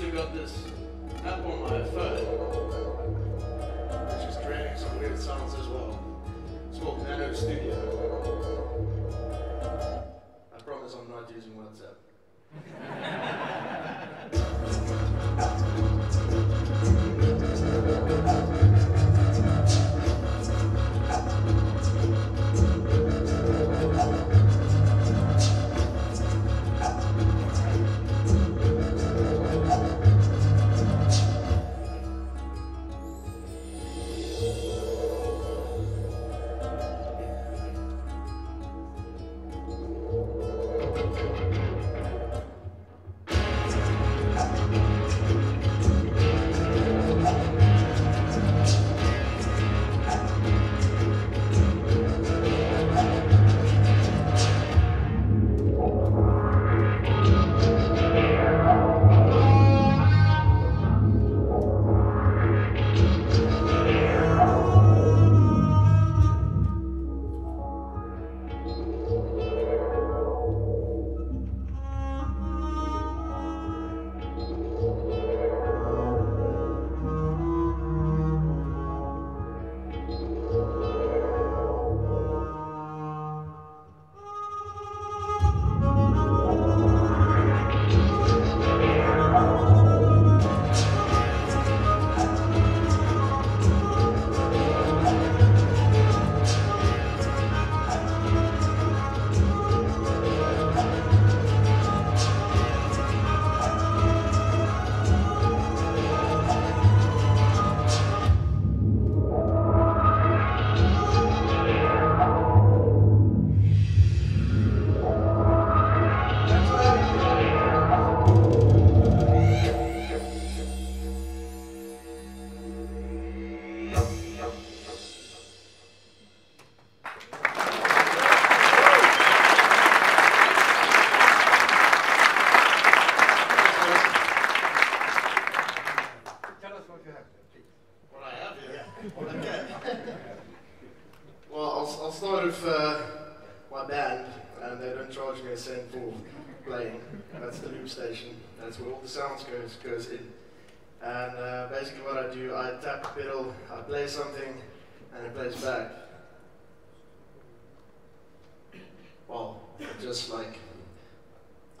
actually got this app on my phone, which is creating some weird sounds as well. I'll, I'll start with uh, my band, and they don't charge me a cent for playing. That's the loop station. That's where all the sounds goes goes in. And uh, basically, what I do, I tap the pedal, I play something, and it plays back. Well, just like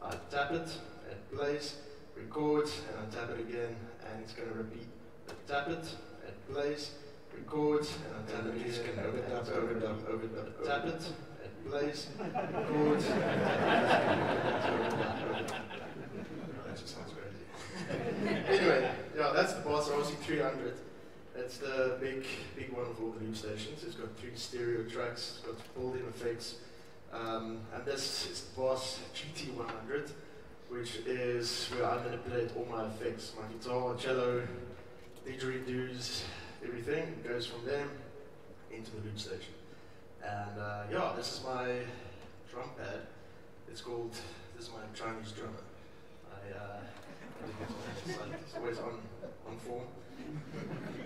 I tap it, it plays, records, and I tap it again, and it's gonna repeat. I tap it, it plays, records, and tap it again, and it's overdub, overdub, tap it, it plays, records, and I tap it again, it's overdub, overdub. That just sounds crazy. anyway, yeah, that's the Boss RC300. It's the big, big one of all the loop stations. It's got three stereo tracks, it's got built-in effects, um, and this is the Boss GT100, which is where I manipulate all my effects, my guitar, cello, didgeridoos, everything goes from there into the loop station. And uh, yeah, this is my drum pad. It's called, this is my Chinese drummer. I, uh, it's, like, it's always on, on form.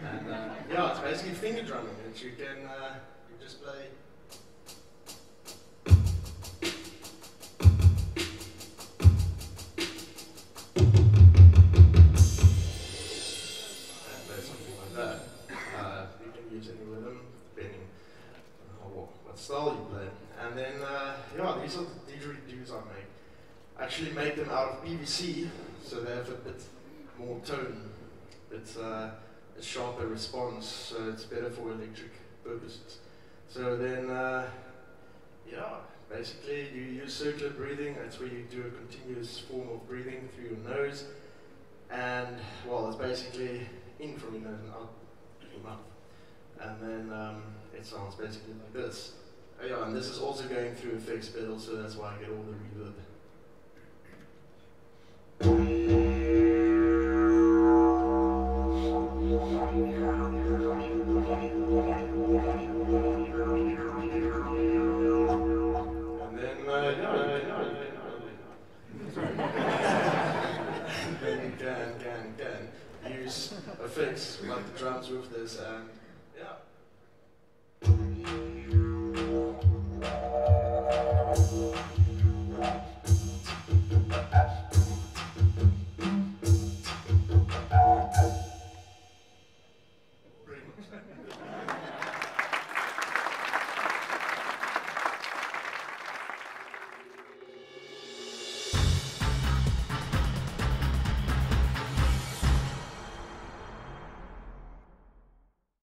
And uh, yeah, it's basically finger drumming, and you can uh, you just play. Style you play. And then, uh, yeah, these are the didgeridoos I make. I actually make them out of PVC, so they have a bit more tone, bit uh, a sharper response, so it's better for electric purposes. So then, uh, yeah, basically you use circular breathing. That's where you do a continuous form of breathing through your nose, and well, it's basically in from your nose and out your mouth. And then um, it sounds basically like this. Oh, yeah, and this is also going through a fixed pedal, so that's why I get all the reverb. Gan, gan, gan. use effects like the drums with this and